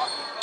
walking.